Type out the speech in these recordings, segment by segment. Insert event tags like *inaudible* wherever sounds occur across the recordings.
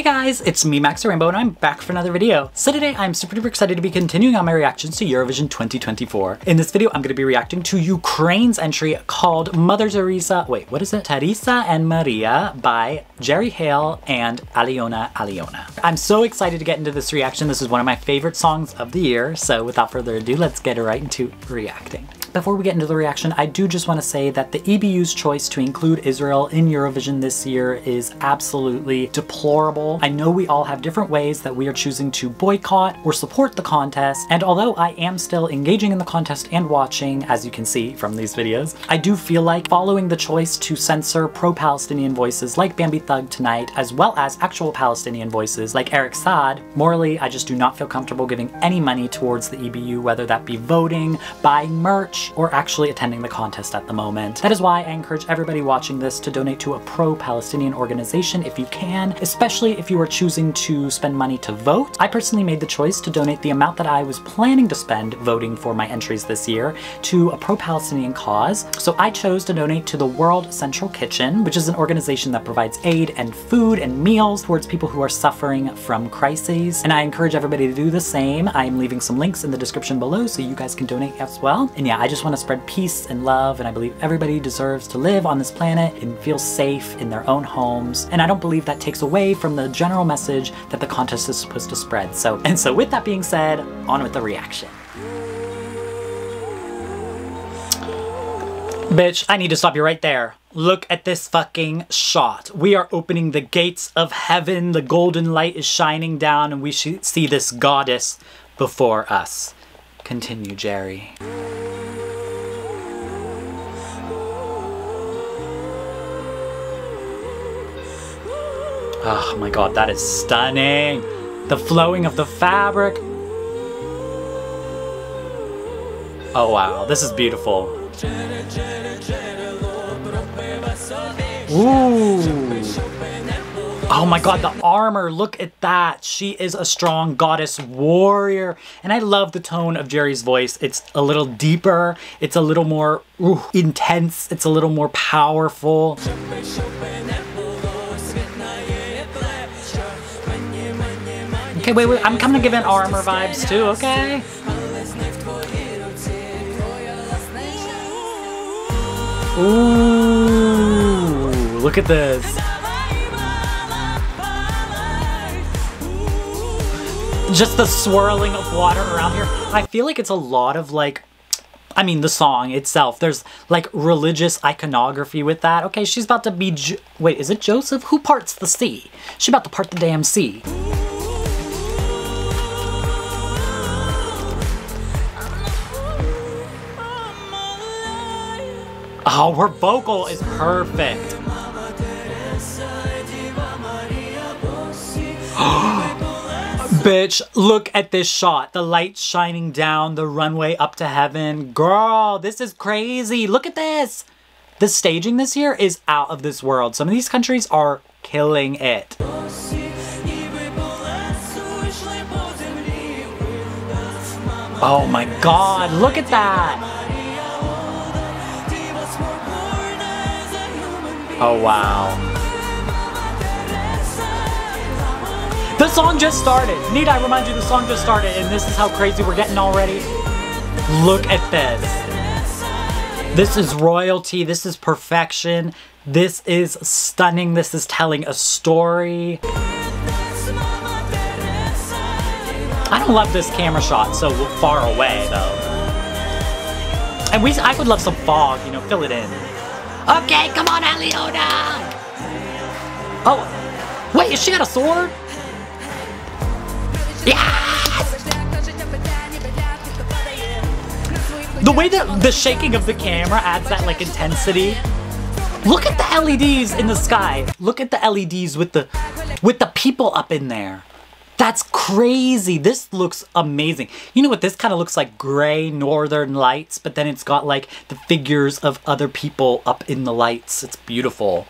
Hey guys, it's me Max Rainbow and I'm back for another video. So today I'm super duper excited to be continuing on my reactions to Eurovision 2024. In this video I'm to be reacting to Ukraine's entry called Mother Teresa, wait what is it? Teresa and Maria by Jerry Heil and Alyona Alyona. I'm so excited to get into this reaction. This is one of my favorite songs of the year, so without further ado let's get right into reacting. Before we get into the reaction, I do just want to say that the EBU's choice to include Israel in Eurovision this year is absolutely deplorable. I know we all have different ways that we are choosing to boycott or support the contest, and although I am still engaging in the contest and watching, as you can see from these videos, I do feel like following the choice to censor pro-Palestinian voices like Bambie Thug tonight, as well as actual Palestinian voices like Eric Saade, morally I just do not feel comfortable giving any money towards the EBU, whether that be voting, buying merch, or actually attending the contest at the moment. That is why I encourage everybody watching this to donate to a pro-Palestinian organization if you can, especially if you are choosing to spend money to vote. I personally made the choice to donate the amount that I was planning to spend voting for my entries this year to a pro-Palestinian cause. So I chose to donate to the World Central Kitchen, which is an organization that provides aid and food and meals towards people who are suffering from crises. And I encourage everybody to do the same. I'm leaving some links in the description below so you guys can donate as well. And yeah, I just want to spread peace and love, and I believe everybody deserves to live on this planet and feel safe in their own homes. And I don't believe that takes away from the general message that the contest is supposed to spread. So, and so with that being said, on with the reaction. Bitch, I need to stop you right there. Look at this fucking shot. We are opening the gates of heaven. The golden light is shining down and we should see this goddess before us. Continue, Jerry. Oh my god, that is stunning! The flowing of the fabric. Oh wow, this is beautiful. Ooh! Oh my god, the armor, look at that. She is a strong goddess warrior. And I love the tone of Jerry's voice. It's a little deeper, it's a little more ooh, intense, it's a little more powerful. Okay, wait, wait, I'm coming to give giving armor vibes too, okay? Ooh, look at this. Just the swirling of water around here. I feel like it's a lot of like I mean, the song itself, there's like religious iconography with that. Okay, she's about to be, jo wait, is it Joseph? Who parts the sea? She's about to part the damn sea. Oh, her vocal is perfect. *gasps* Bitch, look at this shot. The light shining down the runway up to heaven. Girl, this is crazy. Look at this. The staging this year is out of this world. Some of these countries are killing it. Oh my god, look at that! Oh, wow. The song just started. Need I remind you, the song just started, and this is how crazy we're getting already? Look at this. This is royalty. This is perfection. This is stunning. This is telling a story. I don't love this camera shot so far away, though. And we, I would love some fog, you know, fill it in. Okay, come on, Alyona! Oh, wait, is she got a sword? Yes! The way that the shaking of the camera adds that like intensity. Look at the LEDs in the sky. Look at the LEDs with the with the people up in there. That's crazy. This looks amazing. You know what? This kind of looks like gray northern lights, but then it's got like the figures of other people up in the lights. It's beautiful.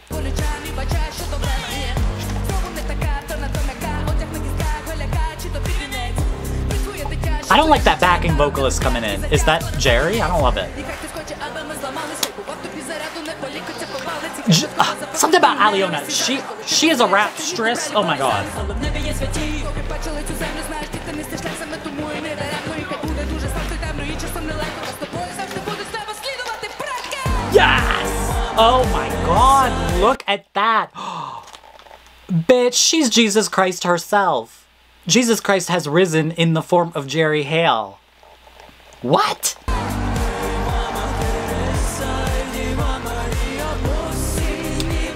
I don't like that backing vocalist coming in. Is that Jerry? I don't love it. J uh, something about Alyona. She she is a rapstress. Oh my god. Oh my god, look at that. *gasps* Bitch, she's Jesus Christ herself. Jesus Christ has risen in the form of Jerry Heil. What?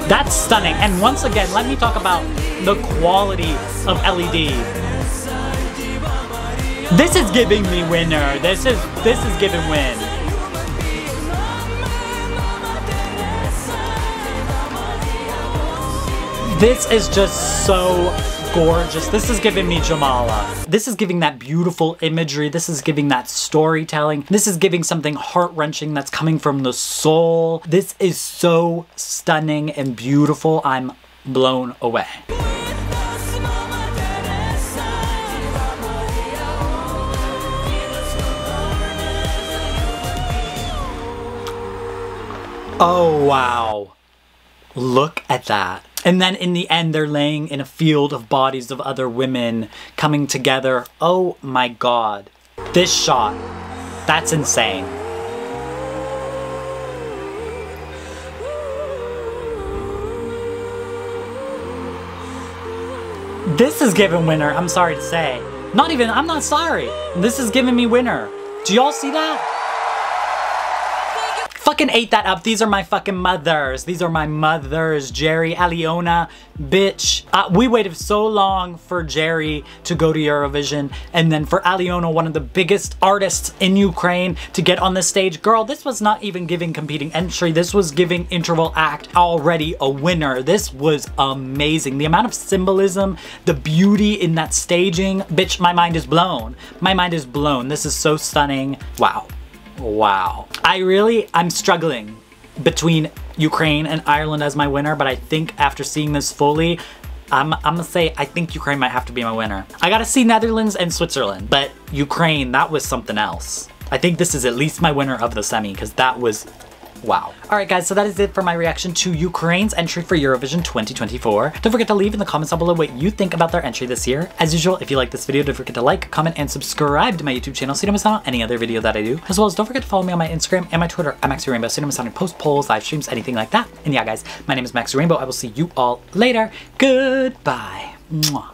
That's stunning. And once again, let me talk about the quality of LED. This is giving me winner. This is this is giving win. This is just so gorgeous. This is giving me Jamala. This is giving that beautiful imagery. This is giving that storytelling. This is giving something heart-wrenching that's coming from the soul. This is so stunning and beautiful. I'm blown away. Oh, wow. Look at that. And then in the end, they're laying in a field of bodies of other women coming together. Oh my god. This shot, that's insane. This is giving winner, I'm sorry to say. Not even, I'm not sorry. This is giving me winner. Do y'all see that? Fucking ate that up. These are my fucking mothers. These are my mothers. Jerry, Alyona, bitch. Uh, we waited so long for Jerry to go to Eurovision and then for Alyona, one of the biggest artists in Ukraine, to get on the stage. Girl, this was not even giving competing entry. This was giving interval act already a winner. This was amazing. The amount of symbolism, the beauty in that staging. Bitch, my mind is blown. My mind is blown. This is so stunning. Wow. Wow. I really, I'm struggling between Ukraine and Ireland as my winner, but I think after seeing this fully, I'm, I'm gonna say I think Ukraine might have to be my winner. I gotta see Netherlands and Switzerland, but Ukraine, that was something else. I think this is at least my winner of the semi because that was Wow. Alright guys, so that is it for my reaction to Ukraine's entry for Eurovision 2024. Don't forget to leave in the comments down below what you think about their entry this year. As usual, if you like this video, don't forget to like, comment, and subscribe to my YouTube channel so you don't miss out on any other video that I do. As well as don't forget to follow me on my Instagram and my Twitter Maxxy Rainbow so you don't miss out on post polls, live streams, anything like that. And yeah guys, my name is Maxxy Rainbow. I will see you all later. Goodbye. Mwah.